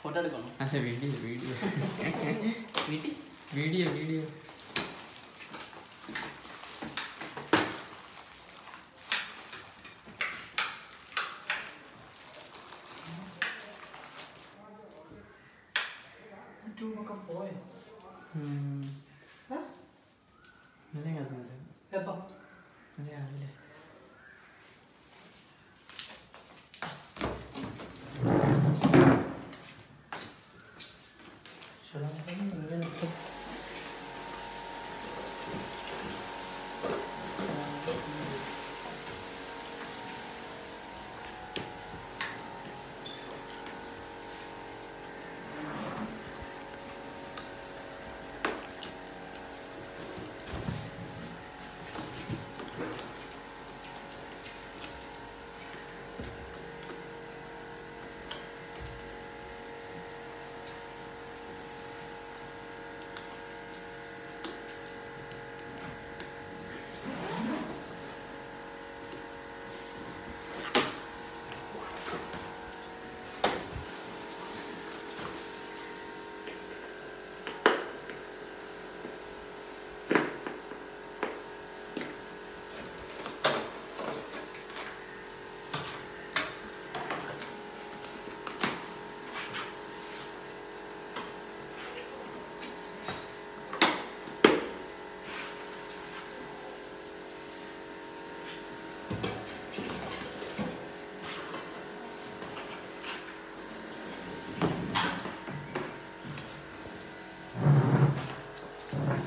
ഫോട്ടോ എടുക്കണം? അല്ല video video. Video video.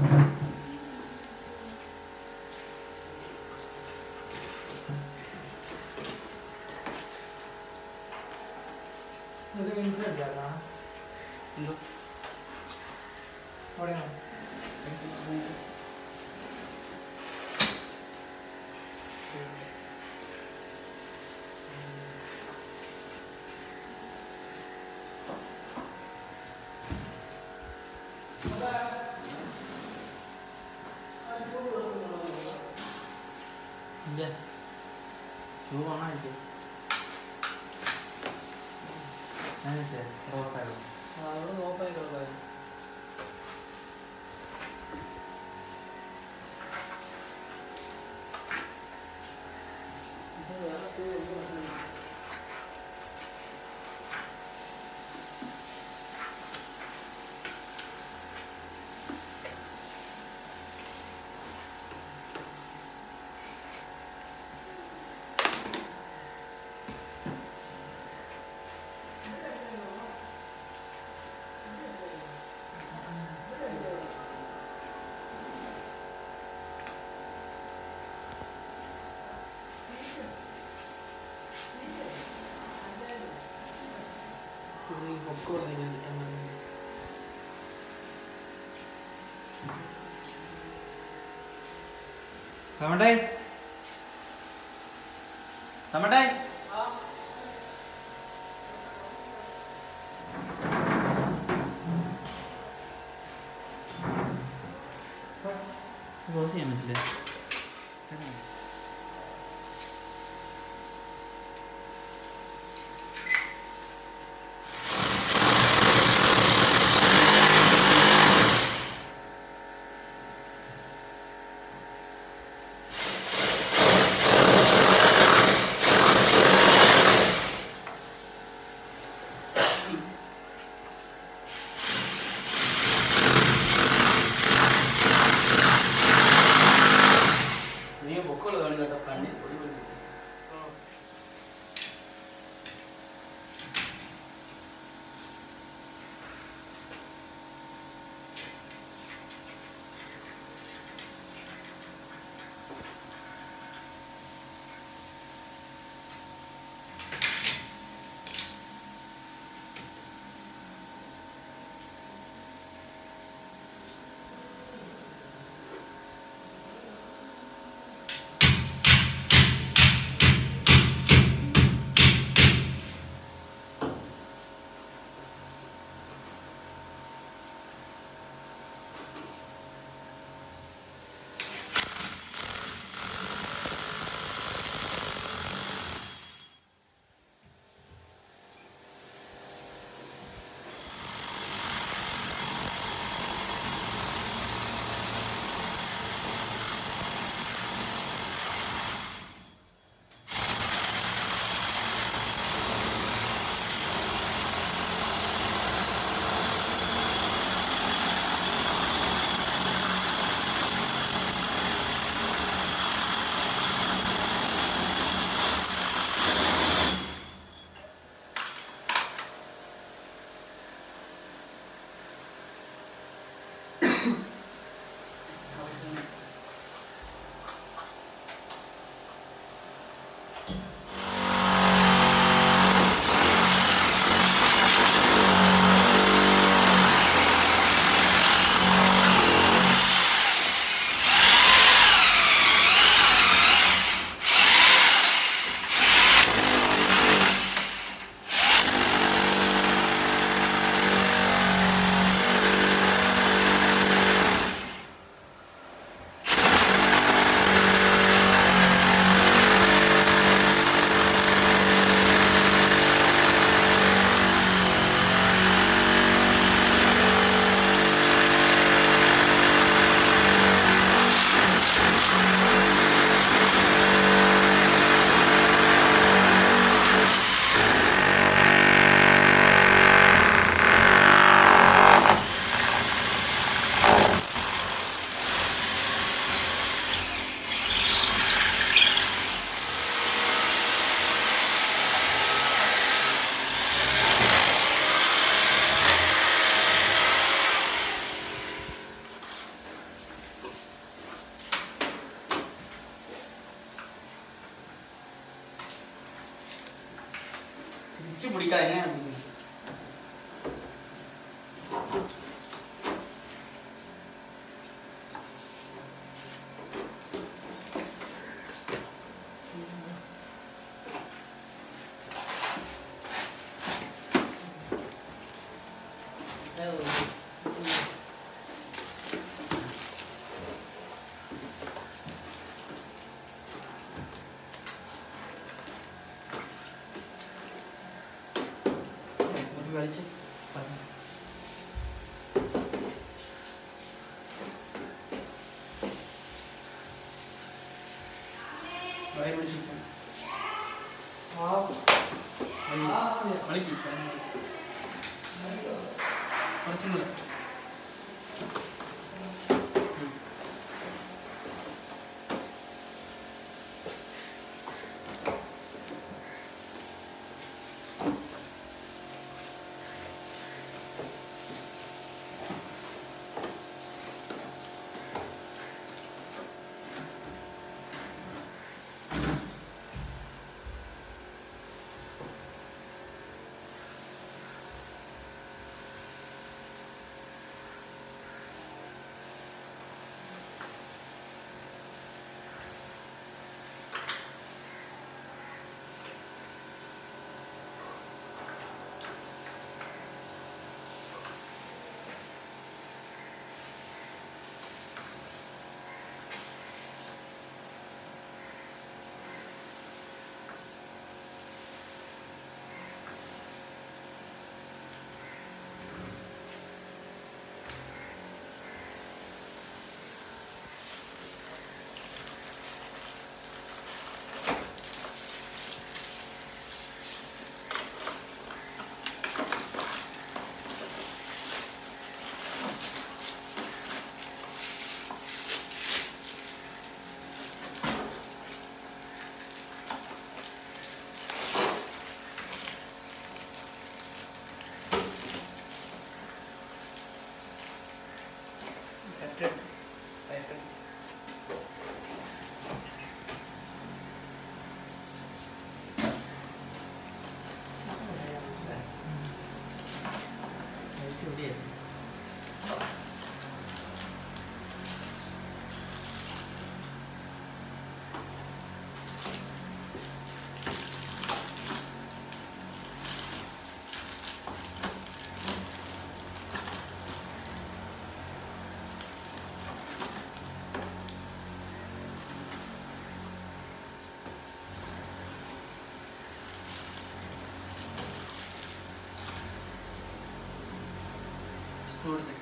Mm-hmm. 我系咯啊咁我系咯喂 കുറേ പൊക്കമുള്ള കിട്ടാൻ പറഞ്ഞു തമട്ടെ തമട്ടെ спорта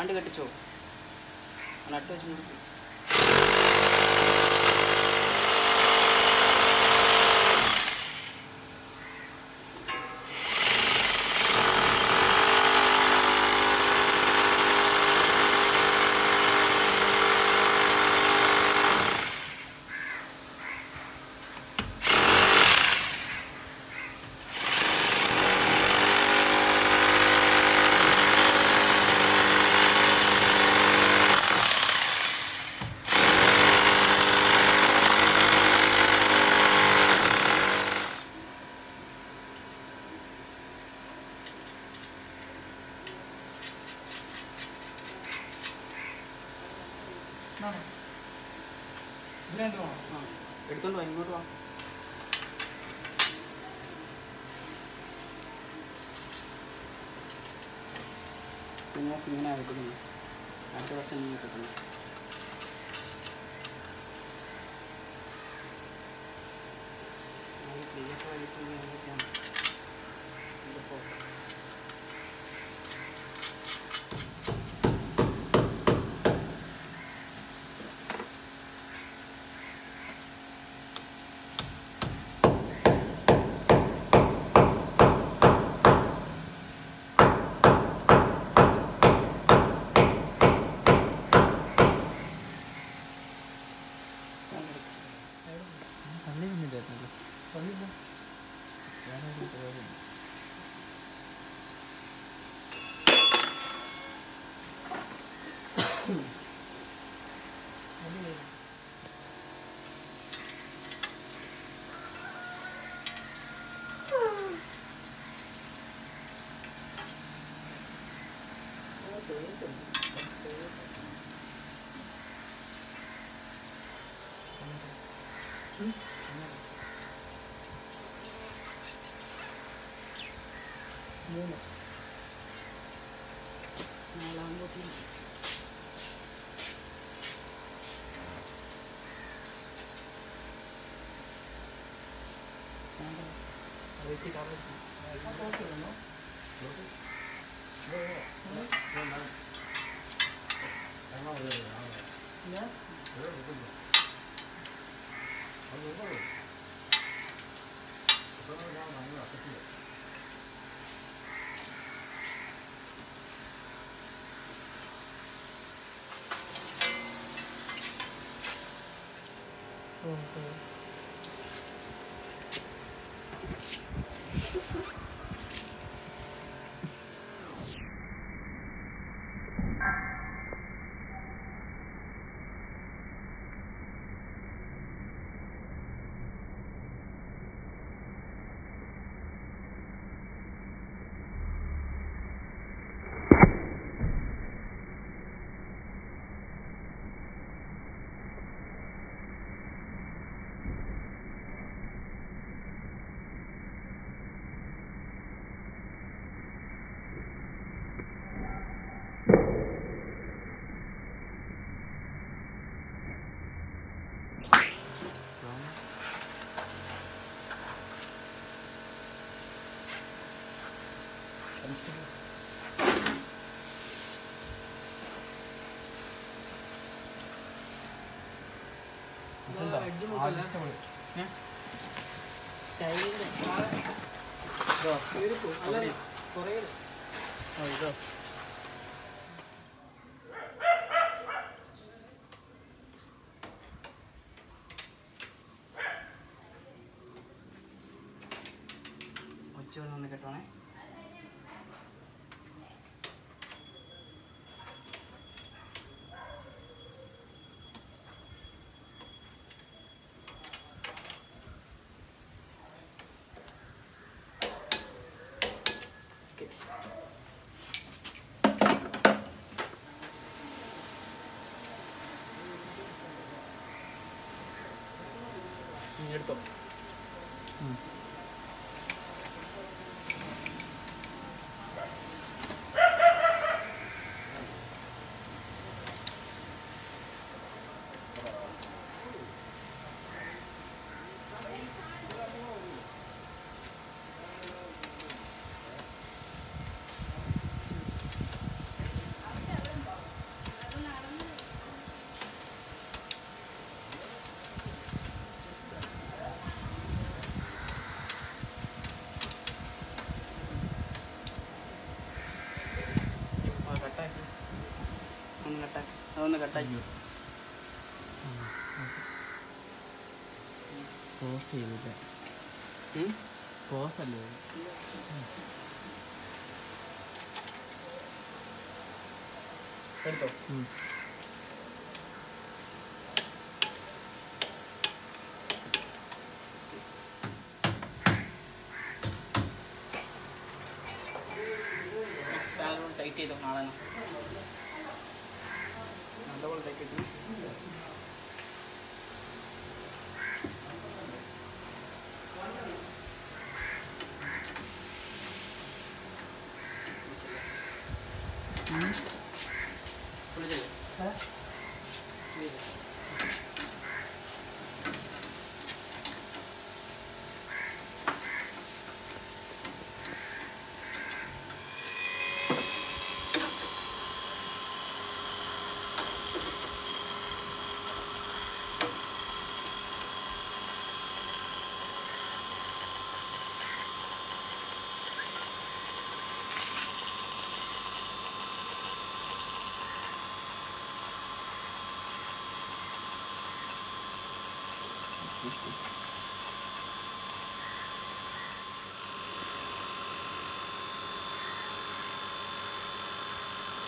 ആണ്ട് കെട്ടിച്ചോ. നട്ട് വെച്ച് കൊടുക്കും mua một này là mua thêm Hãy subscribe cho kênh Ghiền Mì Gõ Để không bỏ lỡ những video hấp dẫn 응, 응. ഉച്ചയോടെ ると。うん dengan tajud bosan udah hmm? bosan ya Contoh. Hmm. Kalau itu. 응? 그러지? 네?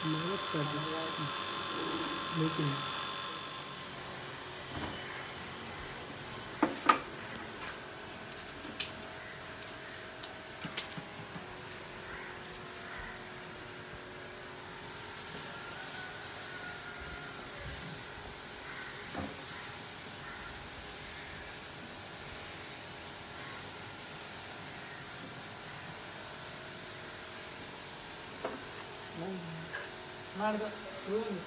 Mano, tá Muito ఆడదా చూడండి